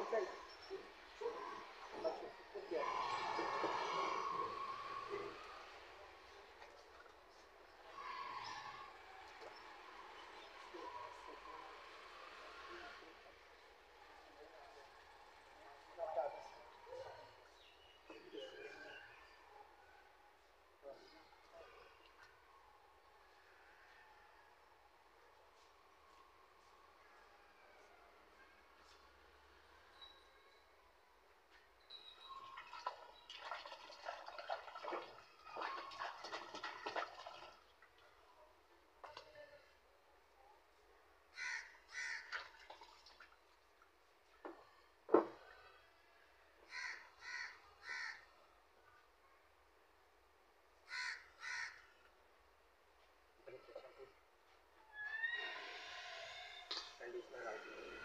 Nos vemos. conditional writing.